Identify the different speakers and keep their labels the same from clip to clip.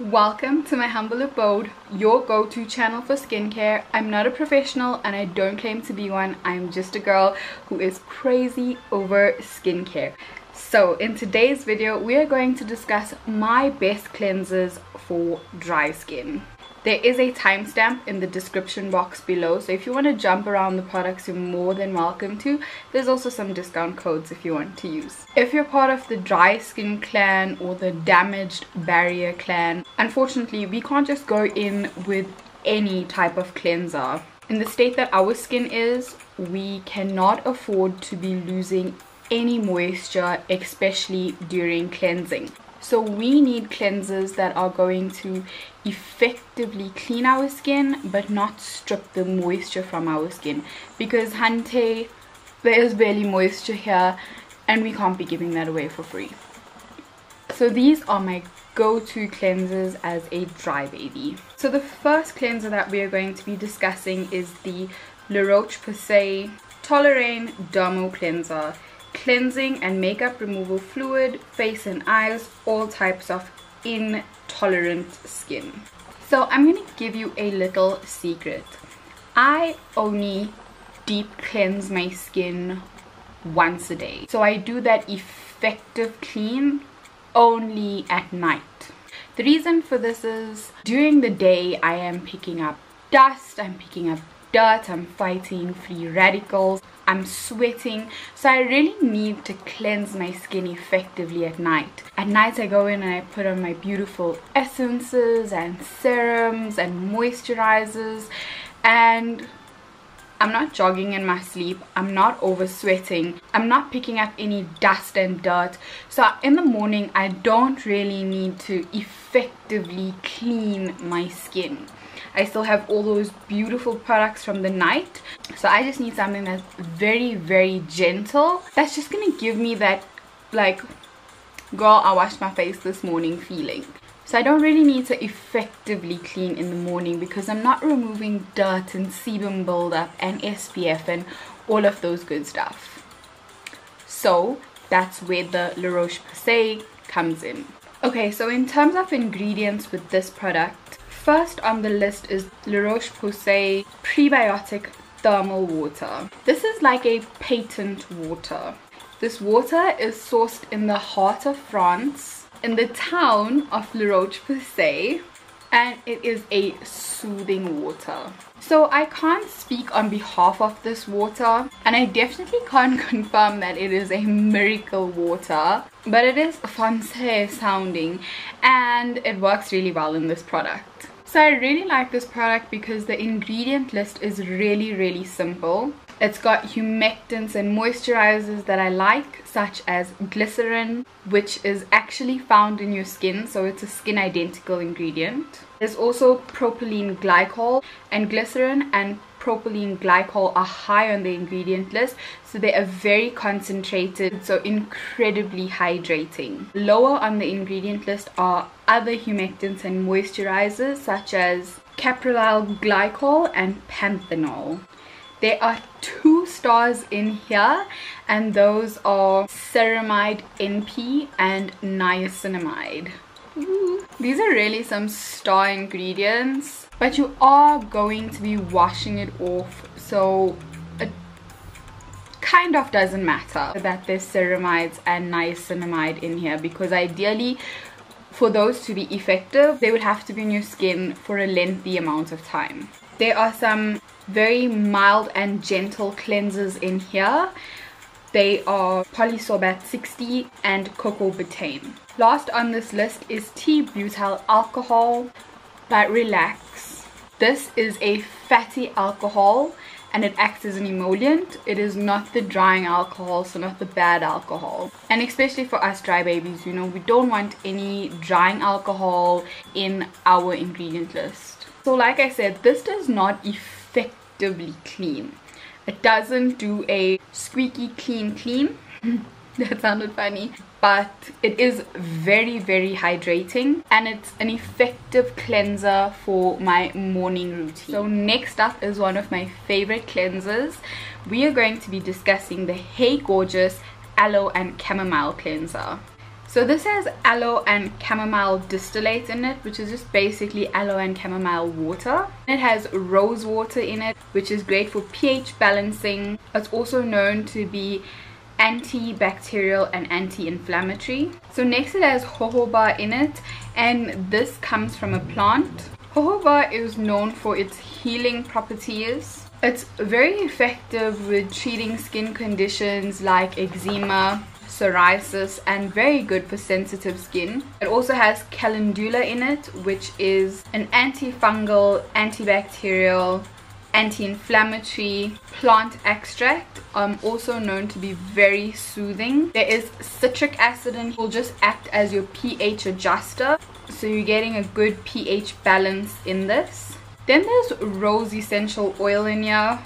Speaker 1: Welcome to my humble abode, your go-to channel for skincare. I'm not a professional and I don't claim to be one. I'm just a girl who is crazy over skincare. So in today's video, we are going to discuss my best cleansers for dry skin. There is a timestamp in the description box below, so if you want to jump around the products, you're more than welcome to. There's also some discount codes if you want to use. If you're part of the dry skin clan or the damaged barrier clan, unfortunately, we can't just go in with any type of cleanser. In the state that our skin is, we cannot afford to be losing any moisture, especially during cleansing. So we need cleansers that are going to effectively clean our skin but not strip the moisture from our skin because Hante, there is barely moisture here and we can't be giving that away for free. So these are my go-to cleansers as a dry baby. So the first cleanser that we are going to be discussing is the La Roche-Posay Toleriane Dermo Cleanser cleansing and makeup removal fluid, face and eyes, all types of intolerant skin. So I'm going to give you a little secret. I only deep cleanse my skin once a day. So I do that effective clean only at night. The reason for this is during the day I am picking up dust, I'm picking up dirt, I'm fighting free radicals, I'm sweating. So I really need to cleanse my skin effectively at night. At night I go in and I put on my beautiful essences and serums and moisturizers and I'm not jogging in my sleep. I'm not over sweating. I'm not picking up any dust and dirt. So in the morning, I don't really need to effectively clean my skin. I still have all those beautiful products from the night. So I just need something that's very, very gentle. That's just to give me that, like, girl, I washed my face this morning feeling. So I don't really need to effectively clean in the morning because I'm not removing dirt and sebum buildup and SPF and all of those good stuff. So that's where the La Roche-Posay comes in. Okay, so in terms of ingredients with this product, First on the list is La Roche-Posay Prebiotic Thermal Water. This is like a patent water. This water is sourced in the heart of France, in the town of La Roche-Posay, and it is a soothing water. So I can't speak on behalf of this water and I definitely can't confirm that it is a miracle water but it is fancy sounding and it works really well in this product. So I really like this product because the ingredient list is really, really simple. It's got humectants and moisturizers that I like, such as glycerin, which is actually found in your skin, so it's a skin identical ingredient. There's also propylene glycol and glycerin and propylene glycol are high on the ingredient list so they are very concentrated so incredibly hydrating lower on the ingredient list are other humectants and moisturizers such as caprylyl glycol and panthenol there are two stars in here and those are ceramide NP and niacinamide. These are really some star ingredients but you are going to be washing it off so it kind of doesn't matter that there's ceramides and niacinamide in here because ideally for those to be effective they would have to be in your skin for a lengthy amount of time there are some very mild and gentle cleansers in here they are polysorbate 60 and coco-betaine last on this list is T-butyl alcohol but relax. This is a fatty alcohol and it acts as an emollient. It is not the drying alcohol, so not the bad alcohol. And especially for us dry babies, you know, we don't want any drying alcohol in our ingredient list. So like I said, this does not effectively clean. It doesn't do a squeaky clean clean. that sounded funny but it is very very hydrating and it's an effective cleanser for my morning routine so next up is one of my favorite cleansers we are going to be discussing the hey gorgeous aloe and chamomile cleanser So this has aloe and chamomile distillate in it, which is just basically aloe and chamomile water. It has rose water in it, which is great for pH balancing. It's also known to be antibacterial and anti-inflammatory. So next it has jojoba in it, and this comes from a plant. Jojoba is known for its healing properties. It's very effective with treating skin conditions like eczema, psoriasis and very good for sensitive skin. It also has calendula in it which is an antifungal, antibacterial, anti-inflammatory plant extract um, also known to be very soothing. There is citric acid in it. Will just act as your pH adjuster so you're getting a good pH balance in this. Then there's rose essential oil in here.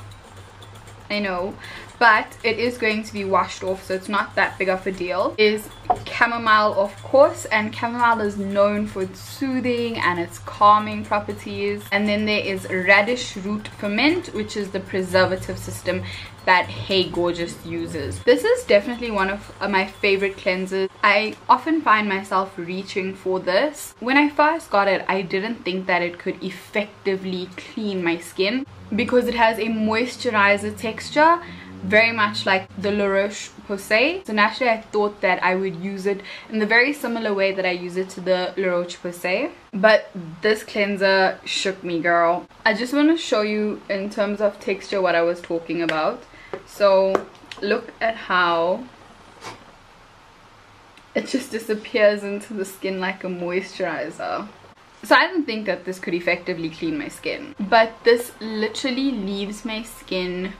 Speaker 1: I know but it is going to be washed off so it's not that big of a deal is chamomile of course and chamomile is known for its soothing and its calming properties and then there is radish root ferment which is the preservative system that Hey Gorgeous uses. This is definitely one of uh, my favorite cleansers. I often find myself reaching for this. When I first got it, I didn't think that it could effectively clean my skin because it has a moisturizer texture very much like the La Roche-Posay. So naturally I thought that I would use it in the very similar way that I use it to the La Roche-Posay. But this cleanser shook me girl. I just want to show you in terms of texture what I was talking about. So look at how it just disappears into the skin like a moisturizer. So I didn't think that this could effectively clean my skin. But this literally leaves my skin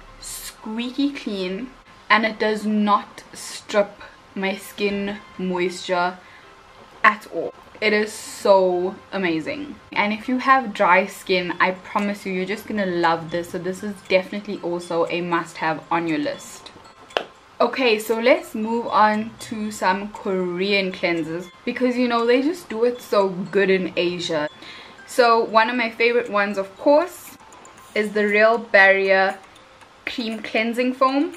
Speaker 1: squeaky clean and it does not strip my skin moisture at all. It is so amazing. And if you have dry skin i promise you you're just gonna love this. So this is definitely also a must-have on your list. Okay so let's move on to some korean cleansers because you know they just do it so good in asia. So one of my favorite ones of course is the real barrier cream cleansing foam.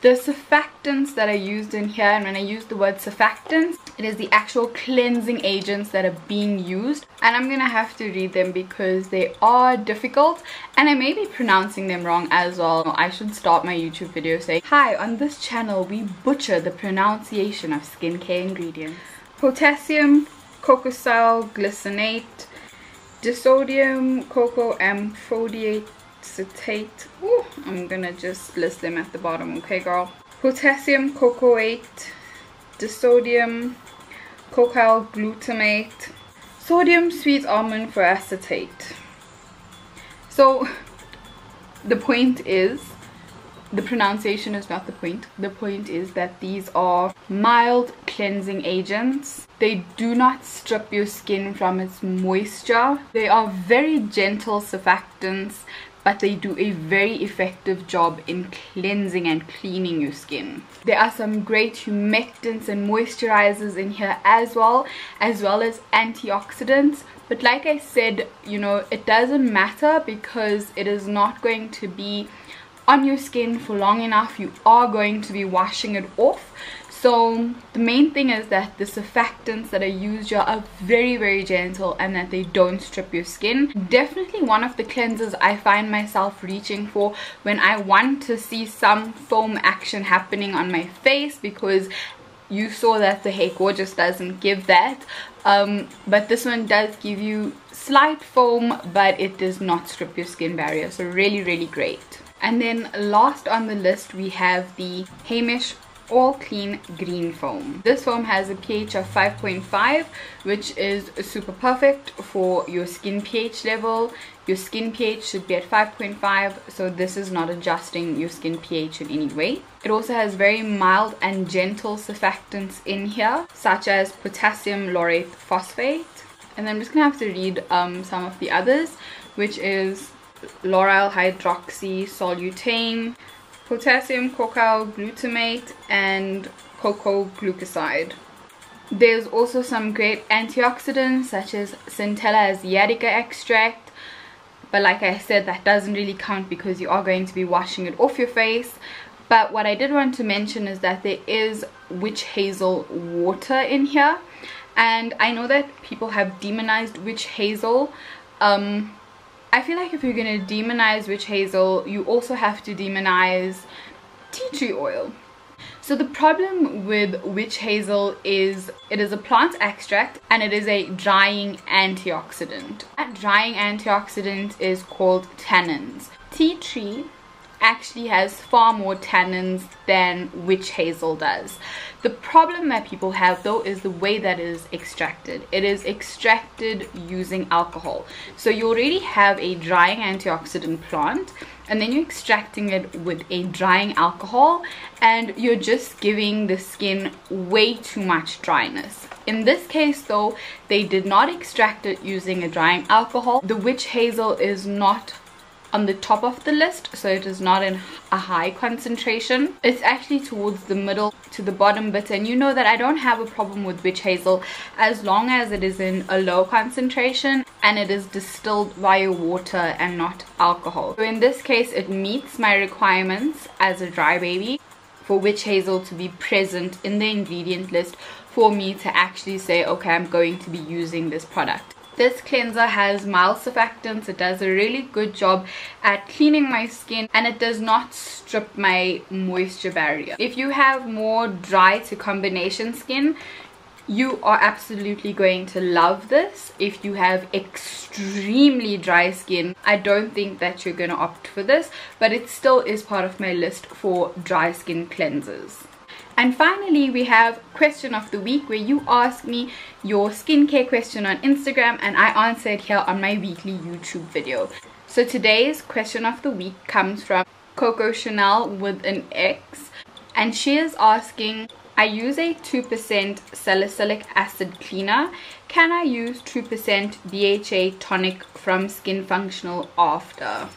Speaker 1: The surfactants that are used in here and when I use the word surfactants it is the actual cleansing agents that are being used. And I'm gonna have to read them because they are difficult and I may be pronouncing them wrong as well. I should start my YouTube video saying hi on this channel we butcher the pronunciation of skincare ingredients. Potassium cocosyl glycinate disodium cocoa amphodiate acetate. Ooh, I'm gonna just list them at the bottom, okay girl? Potassium cocoate, disodium, cocoyl glutamate, sodium sweet almond for acetate. So the point is the pronunciation is not the point the point is that these are mild cleansing agents they do not strip your skin from its moisture they are very gentle surfactants but they do a very effective job in cleansing and cleaning your skin. There are some great humectants and moisturizers in here as well, as well as antioxidants. But like I said, you know, it doesn't matter because it is not going to be on your skin for long enough. You are going to be washing it off. So the main thing is that the surfactants that are used here are very very gentle and that they don't strip your skin. Definitely one of the cleansers i find myself reaching for when i want to see some foam action happening on my face because you saw that the Hey Gorgeous doesn't give that. Um, but this one does give you slight foam but it does not strip your skin barrier. So really really great and then last on the list we have the Heimish all clean green foam. This foam has a ph of 5.5 which is super perfect for your skin ph level. Your skin pH should be at 5.5 so this is not adjusting your skin pH in any way. It also has very mild and gentle surfactants in here such as potassium laureth phosphate. And then I'm just gonna have to read um, some of the others which is lauryl hydroxysultaine potassium cocoyl glutamate and cocoa glucoside. There's also some great antioxidants such as Centella asiatica extract but like I said that doesn't really count because you are going to be washing it off your face but what I did want to mention is that there is witch hazel water in here and I know that people have demonized witch hazel um, I feel like if you're going to demonize witch hazel you also have to demonize tea tree oil so the problem with witch hazel is it is a plant extract and it is a drying antioxidant. That drying antioxidant is called tannins. Tea tree actually has far more tannins than witch hazel does. The problem that people have though is the way that it is extracted. It is extracted using alcohol. So you already have a drying antioxidant plant and then you're extracting it with a drying alcohol and you're just giving the skin way too much dryness. In this case though, they did not extract it using a drying alcohol. The witch hazel is not on the top of the list so it is not in a high concentration. It's actually towards the middle to the bottom bit and you know that I don't have a problem with witch hazel as long as it is in a low concentration and it is distilled via water and not alcohol. So in this case it meets my requirements as a dry baby for witch hazel to be present in the ingredient list for me to actually say okay I'm going to be using this product this cleanser has mild surfactants. It does a really good job at cleaning my skin and it does not strip my moisture barrier. If you have more dry to combination skin, you are absolutely going to love this if you have extremely dry skin i don't think that you're going to opt for this but it still is part of my list for dry skin cleansers and finally, we have question of the week where you ask me your skincare question on Instagram and I answer it here on my weekly YouTube video. So today's question of the week comes from Coco Chanel with an X and she is asking I use a 2% salicylic acid cleaner. Can I use 2% BHA tonic from Skin Functional after?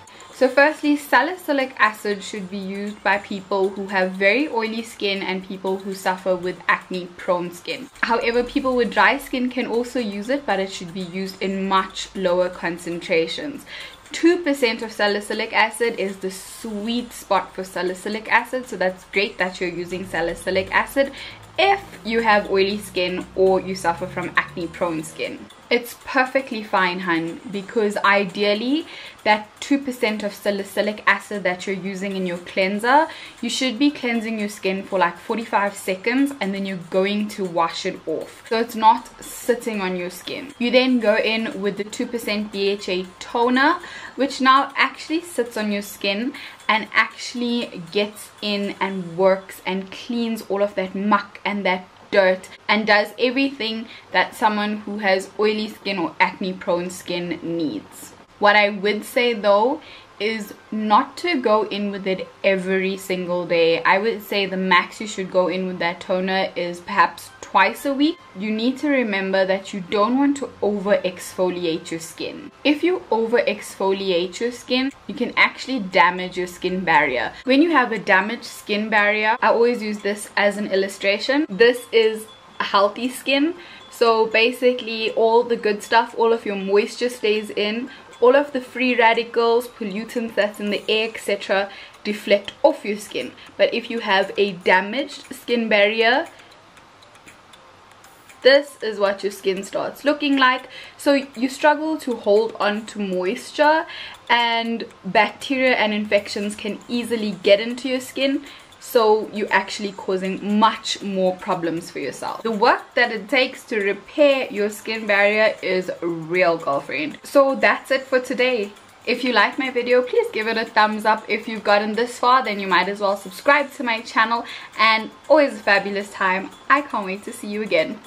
Speaker 1: So firstly, salicylic acid should be used by people who have very oily skin and people who suffer with acne prone skin. However, people with dry skin can also use it, but it should be used in much lower concentrations. 2% of salicylic acid is the sweet spot for salicylic acid so that's great that you're using salicylic acid if you have oily skin or you suffer from acne prone skin it's perfectly fine hun because ideally that 2% of salicylic acid that you're using in your cleanser you should be cleansing your skin for like 45 seconds and then you're going to wash it off. So it's not sitting on your skin. You then go in with the 2% BHA toner which now actually sits on your skin and actually gets in and works and cleans all of that muck and that dirt and does everything that someone who has oily skin or acne prone skin needs. What I would say though is not to go in with it every single day. I would say the max you should go in with that toner is perhaps twice a week. You need to remember that you don't want to over exfoliate your skin. If you over exfoliate your skin, you can actually damage your skin barrier. When you have a damaged skin barrier, I always use this as an illustration. This is a healthy skin. So basically all the good stuff, all of your moisture stays in, all of the free radicals, pollutants that's in the air, etc. deflect off your skin. But if you have a damaged skin barrier, this is what your skin starts looking like so you struggle to hold on to moisture and bacteria and infections can easily get into your skin so you're actually causing much more problems for yourself. The work that it takes to repair your skin barrier is real girlfriend. So that's it for today. If you like my video, please give it a thumbs up. If you've gotten this far, then you might as well subscribe to my channel. And always a fabulous time. I can't wait to see you again.